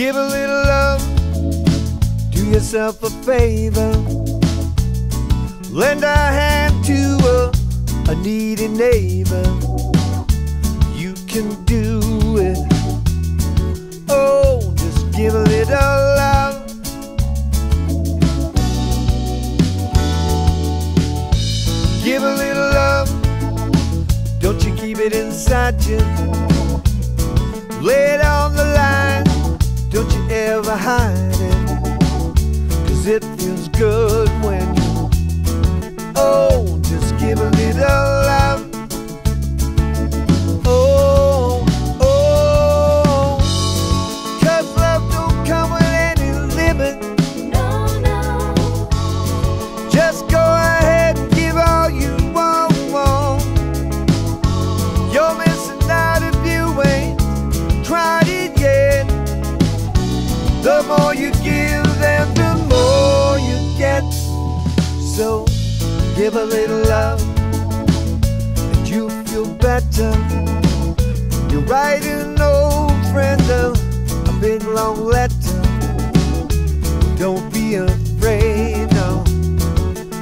Give a little love, do yourself a favor. Lend a hand to a, a needy neighbor. You can do it. Oh, just give a little love. Give a little love. Don't you keep it inside you. Lay it on. Don't hide it. Cause it feels good when you, oh, just give a little give a little love, and you feel better. You write an old friend a, a big long letter. Don't be afraid, no.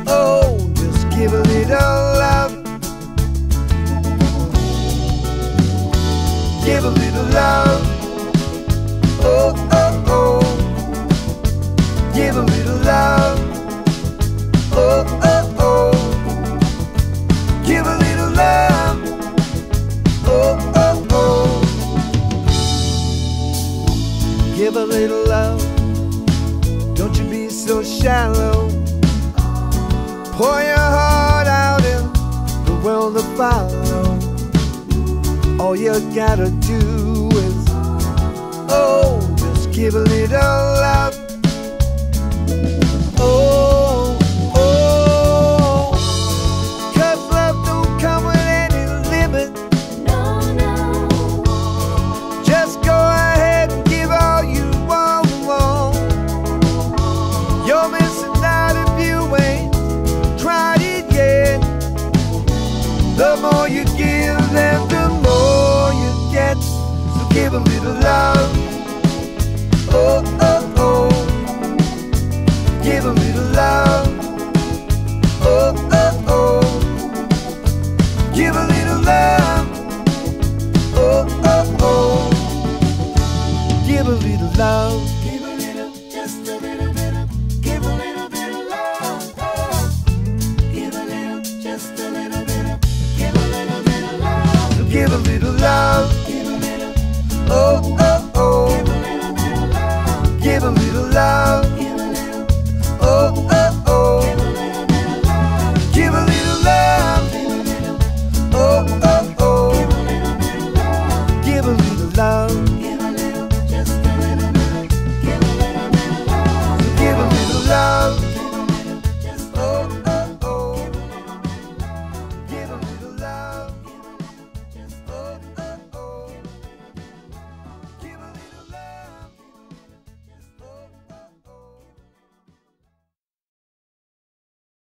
Oh, just give a little love. Give a little love. Oh, oh, oh. Give a little love. Oh, oh, a little love. Don't you be so shallow. Pour your heart out in the world to follow. All you gotta do is, oh, just give a little love. Give a little love. Oh, oh, oh. Give a little love. Give a little, just a little bit of. Give a little bit of love. Give a little, just a little bit of. Give a little bit of love. Give a little love. Give a little. Oh, oh.